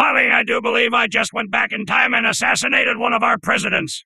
Polly, I do believe I just went back in time and assassinated one of our presidents.